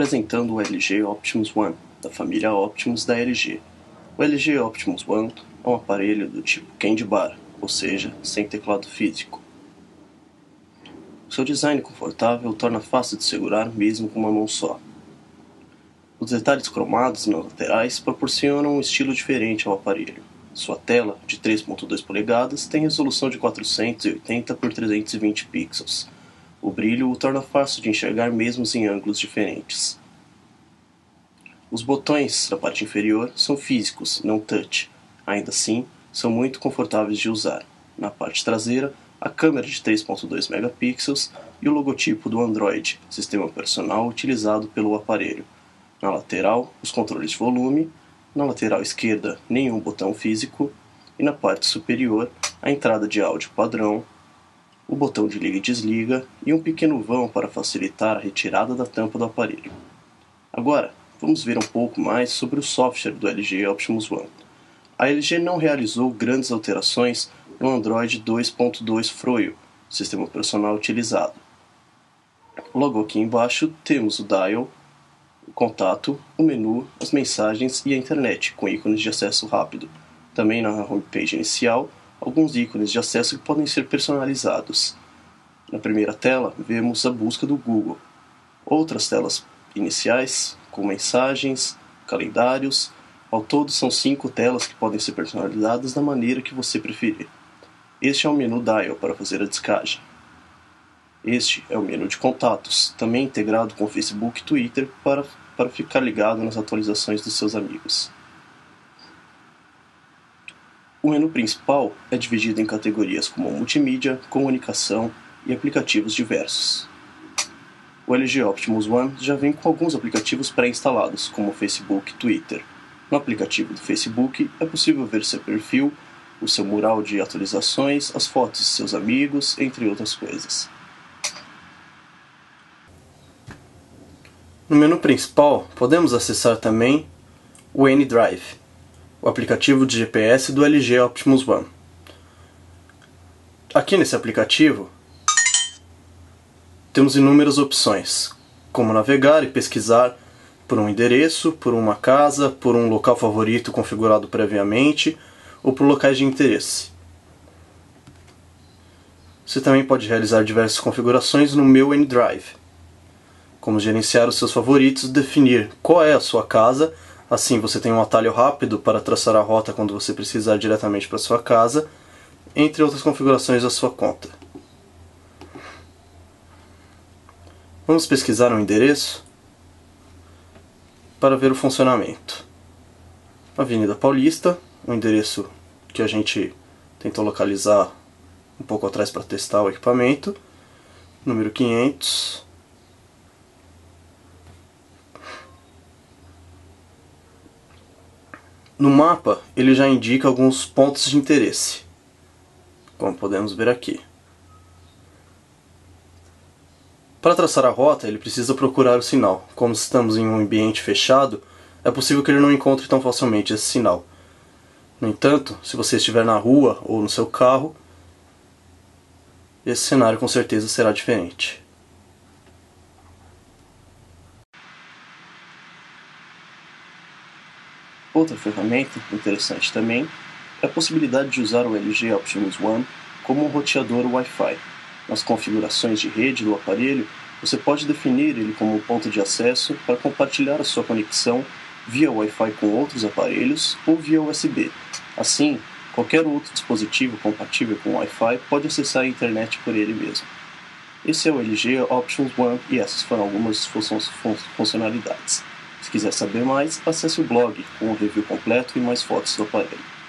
apresentando o LG Optimus One, da família Optimus da LG. O LG Optimus One é um aparelho do tipo Candy Bar, ou seja, sem teclado físico. Seu design confortável torna fácil de segurar mesmo com uma mão só. Os detalhes cromados nas laterais proporcionam um estilo diferente ao aparelho. Sua tela, de 3.2 polegadas, tem resolução de 480 por 320 pixels. O brilho o torna fácil de enxergar mesmo em ângulos diferentes. Os botões da parte inferior são físicos, não touch. Ainda assim, são muito confortáveis de usar. Na parte traseira, a câmera de 3.2 megapixels e o logotipo do Android, sistema operacional utilizado pelo aparelho. Na lateral, os controles de volume, na lateral esquerda, nenhum botão físico e na parte superior, a entrada de áudio padrão, o botão de liga e desliga e um pequeno vão para facilitar a retirada da tampa do aparelho. Agora, vamos ver um pouco mais sobre o software do LG Optimus One. A LG não realizou grandes alterações no Android 2.2 Froio, sistema operacional utilizado. Logo aqui embaixo temos o dial, o contato, o menu, as mensagens e a internet, com ícones de acesso rápido. Também na homepage inicial, alguns ícones de acesso que podem ser personalizados. Na primeira tela, vemos a busca do Google. Outras telas iniciais com mensagens, calendários. Ao todo, são cinco telas que podem ser personalizadas da maneira que você preferir. Este é o menu Dial para fazer a descagem. Este é o menu de contatos, também integrado com Facebook e Twitter para, para ficar ligado nas atualizações dos seus amigos. O menu principal é dividido em categorias como multimídia, comunicação e aplicativos diversos o LG Optimus One já vem com alguns aplicativos pré-instalados, como Facebook e Twitter. No aplicativo do Facebook é possível ver seu perfil, o seu mural de atualizações, as fotos de seus amigos, entre outras coisas. No menu principal, podemos acessar também o N-Drive, o aplicativo de GPS do LG Optimus One. Aqui nesse aplicativo, temos inúmeras opções, como navegar e pesquisar por um endereço, por uma casa, por um local favorito configurado previamente ou por locais de interesse. Você também pode realizar diversas configurações no meu N-Drive, como gerenciar os seus favoritos, definir qual é a sua casa, assim você tem um atalho rápido para traçar a rota quando você precisar diretamente para sua casa, entre outras configurações da sua conta. Vamos pesquisar um endereço para ver o funcionamento. Avenida Paulista, um endereço que a gente tentou localizar um pouco atrás para testar o equipamento. Número 500. No mapa, ele já indica alguns pontos de interesse, como podemos ver aqui. Para traçar a rota, ele precisa procurar o sinal. Como estamos em um ambiente fechado, é possível que ele não encontre tão facilmente esse sinal. No entanto, se você estiver na rua ou no seu carro, esse cenário com certeza será diferente. Outra ferramenta interessante também é a possibilidade de usar o LG Optimus One como um roteador Wi-Fi nas configurações de rede do aparelho, você pode definir ele como um ponto de acesso para compartilhar a sua conexão via Wi-Fi com outros aparelhos ou via USB. Assim, qualquer outro dispositivo compatível com Wi-Fi pode acessar a internet por ele mesmo. Esse é o LG Options One e essas foram algumas funcionalidades. Se quiser saber mais, acesse o blog com o um review completo e mais fotos do aparelho.